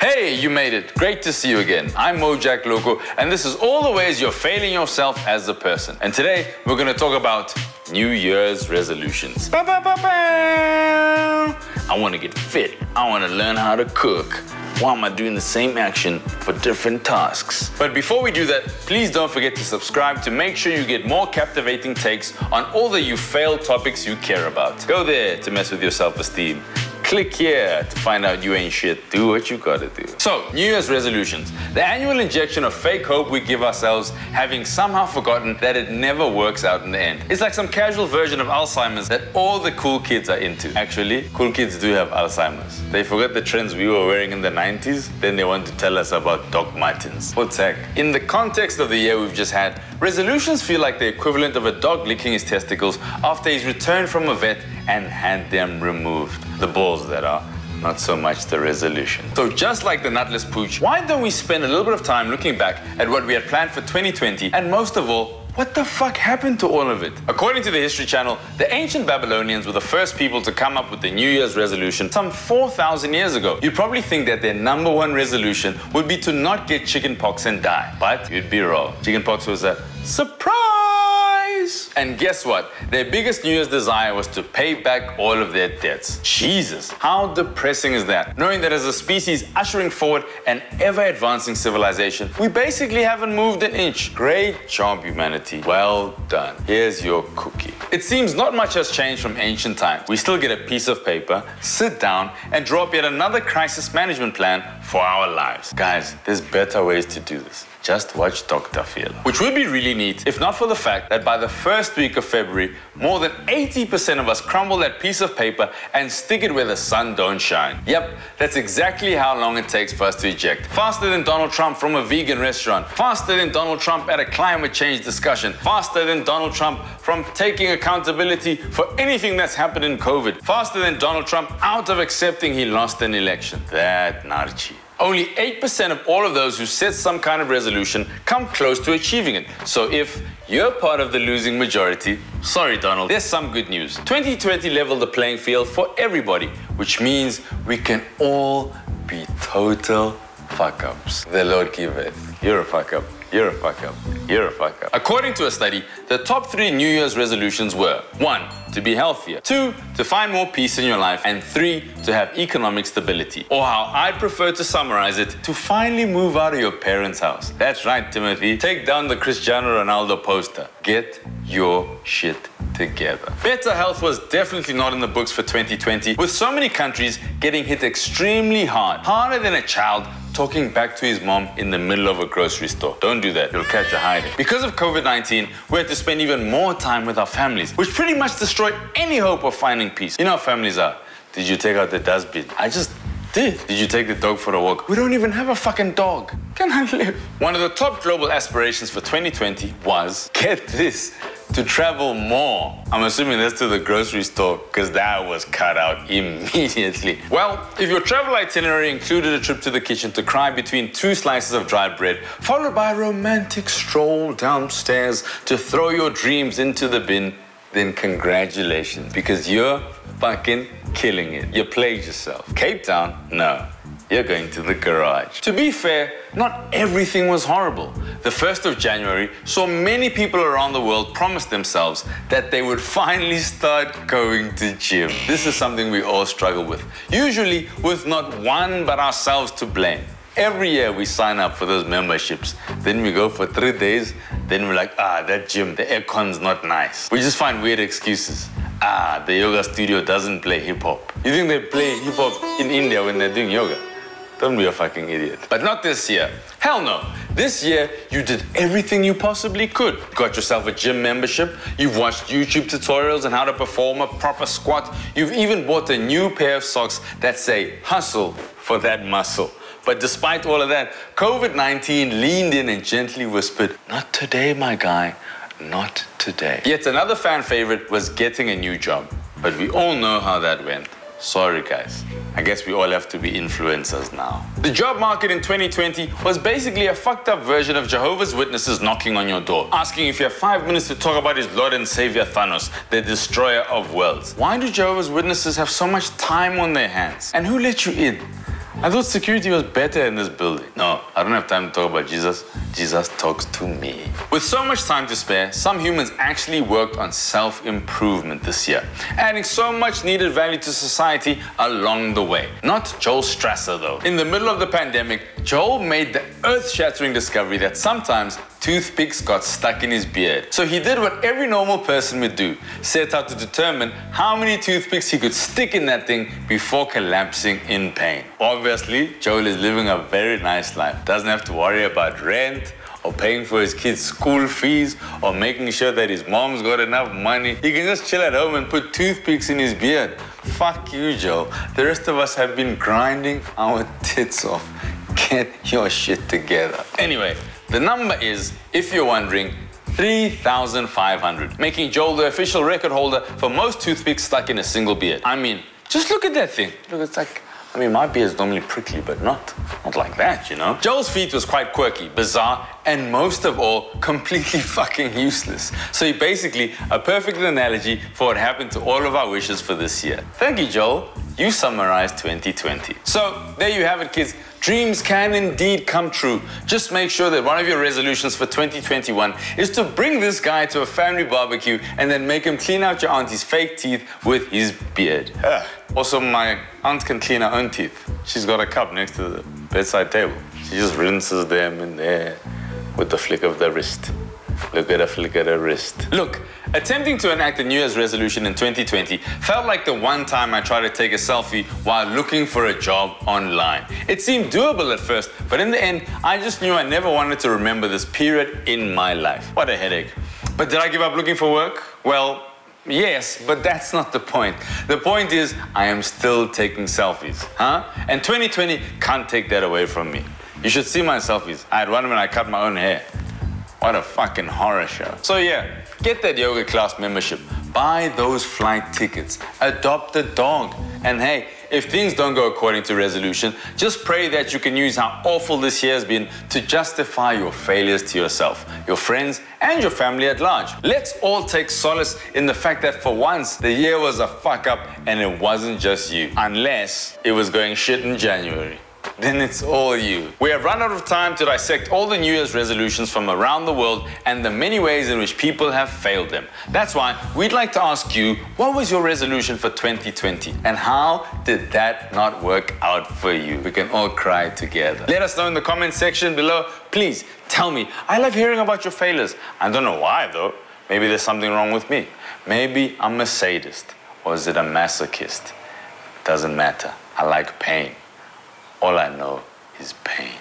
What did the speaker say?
Hey, you made it. Great to see you again. I'm Mojak Lehoko, and this is all the ways you're failing yourself as a person. And today, we're going to talk about New Year's resolutions. Ba, ba, ba, I want to get fit. I want to learn how to cook. Why am I doing the same action for different tasks? But before we do that, please don't forget to subscribe to make sure you get more captivating takes on all the you fail topics you care about. Go there to mess with your self-esteem. Click here to find out you ain't shit. Do what you gotta do. So, New Year's resolutions. The annual injection of fake hope we give ourselves, having somehow forgotten that it never works out in the end. It's like some casual version of Alzheimer's that all the cool kids are into. Actually, cool kids do have Alzheimer's. They forget the trends we were wearing in the 90s, then they want to tell us about Doc Martens. What's heck? In the context of the year we've just had, resolutions feel like the equivalent of a dog licking his testicles after he's returned from a vet and had them removed. The balls that are not so much the resolution. So just like the nutless pooch, why don't we spend a little bit of time looking back at what we had planned for 2020 and most of all, what the fuck happened to all of it? According to the History Channel, the ancient Babylonians were the first people to come up with the New Year's resolution some 4,000 years ago. You'd probably think that their number one resolution would be to not get chickenpox and die. But you'd be wrong. Chickenpox was a surprise! And guess what? Their biggest New Year's desire was to pay back all of their debts. Jesus, how depressing is that? Knowing that as a species ushering forward an ever advancing civilization, we basically haven't moved an inch. Great job, humanity. Well done. Here's your cookie. It seems not much has changed from ancient times. We still get a piece of paper, sit down, and draw up yet another crisis management plan for our lives. Guys, there's better ways to do this just watch Dr. Phil. Which would be really neat if not for the fact that by the first week of February, more than 80% of us crumble that piece of paper and stick it where the sun don't shine. Yep, that's exactly how long it takes for us to eject. Faster than Donald Trump from a vegan restaurant. Faster than Donald Trump at a climate change discussion. Faster than Donald Trump from taking accountability for anything that's happened in COVID. Faster than Donald Trump out of accepting he lost an election. That Narchi. Only 8% of all of those who set some kind of resolution come close to achieving it. So if you're part of the losing majority, sorry Donald, there's some good news. 2020 leveled the playing field for everybody, which means we can all be total fuck ups. The Lord giveth. You're a fuck up. You're a fuck up. You're a fuck up. According to a study, the top three New Year's resolutions were one, to be healthier, two, to find more peace in your life, and three, to have economic stability. Or how I prefer to summarize it, to finally move out of your parents' house. That's right, Timothy. Take down the Cristiano Ronaldo poster. Get your shit together. Better health was definitely not in the books for 2020, with so many countries getting hit extremely hard, harder than a child talking back to his mom in the middle of a grocery store. Don't do that, you'll catch a hiding. Because of COVID 19, we had to spend even more time with our families, which pretty much destroyed any hope of finding peace. You know how families are. Did you take out the dustbin? I just did. Did you take the dog for a walk? We don't even have a fucking dog. Can I live? One of the top global aspirations for 2020 was get this to travel more. I'm assuming that's to the grocery store because that was cut out immediately. Well, if your travel itinerary included a trip to the kitchen to cry between two slices of dry bread, followed by a romantic stroll downstairs to throw your dreams into the bin, then congratulations because you're fucking killing it. You played yourself. Cape Town? No you're going to the garage. To be fair, not everything was horrible. The 1st of January saw many people around the world promise themselves that they would finally start going to gym. This is something we all struggle with, usually with not one but ourselves to blame. Every year we sign up for those memberships. Then we go for three days. Then we're like, ah, that gym, the aircon's not nice. We just find weird excuses. Ah, the yoga studio doesn't play hip hop. You think they play hip hop in India when they're doing yoga? Don't be a fucking idiot. But not this year. Hell no. This year, you did everything you possibly could. Got yourself a gym membership. You've watched YouTube tutorials on how to perform a proper squat. You've even bought a new pair of socks that say hustle for that muscle. But despite all of that, COVID 19 leaned in and gently whispered, Not today, my guy. Not today. Yet another fan favorite was getting a new job. But we all know how that went. Sorry, guys. I guess we all have to be influencers now. The job market in 2020 was basically a fucked up version of Jehovah's Witnesses knocking on your door, asking if you have five minutes to talk about his Lord and Savior Thanos, the destroyer of worlds. Why do Jehovah's Witnesses have so much time on their hands? And who let you in? I thought security was better in this building. No, I don't have time to talk about Jesus. Jesus talks to me. With so much time to spare, some humans actually worked on self improvement this year, adding so much needed value to society along the way. Not Joel Strasser, though. In the middle of the pandemic, Joel made the earth shattering discovery that sometimes toothpicks got stuck in his beard. So he did what every normal person would do set out to determine how many toothpicks he could stick in that thing before collapsing in pain. Obviously, Joel is living a very nice life, doesn't have to worry about rent or paying for his kids' school fees or making sure that his mom's got enough money. He can just chill at home and put toothpicks in his beard. Fuck you, Joe. The rest of us have been grinding our tits off. Get your shit together. Anyway, the number is, if you're wondering, 3,500, making Joel the official record holder for most toothpicks stuck in a single beard. I mean, just look at that thing. Look, it's like, I mean, my beard is normally prickly, but not, not like that, you know? Joel's feat was quite quirky, bizarre, and most of all, completely fucking useless. So he basically a perfect analogy for what happened to all of our wishes for this year. Thank you, Joel. You summarized 2020. So there you have it, kids. Dreams can indeed come true. Just make sure that one of your resolutions for 2021 is to bring this guy to a family barbecue and then make him clean out your auntie's fake teeth with his beard. Uh, also, my aunt can clean her own teeth. She's got a cup next to the bedside table. She just rinses them in there with the flick of the wrist. Look at a flick of the wrist. Look, attempting to enact a New Year's resolution in 2020 felt like the one time I tried to take a selfie while looking for a job online. It seemed doable at first, but in the end, I just knew I never wanted to remember this period in my life. What a headache. But did I give up looking for work? Well, Yes, but that's not the point. The point is, I am still taking selfies, huh? And 2020 can't take that away from me. You should see my selfies. I had one when I cut my own hair. What a fucking horror show. So yeah, get that yoga class membership. Buy those flight tickets. Adopt a dog. And hey, if things don't go according to resolution, just pray that you can use how awful this year has been to justify your failures to yourself, your friends, and your family at large. Let's all take solace in the fact that for once, the year was a fuck up and it wasn't just you. Unless it was going shit in January then it's all you. We have run out of time to dissect all the New Year's resolutions from around the world and the many ways in which people have failed them. That's why we'd like to ask you what was your resolution for 2020 and how did that not work out for you? We can all cry together. Let us know in the comment section below. Please tell me. I love hearing about your failures. I don't know why though. Maybe there's something wrong with me. Maybe I'm a sadist or is it a masochist? Doesn't matter. I like pain. All I know is pain.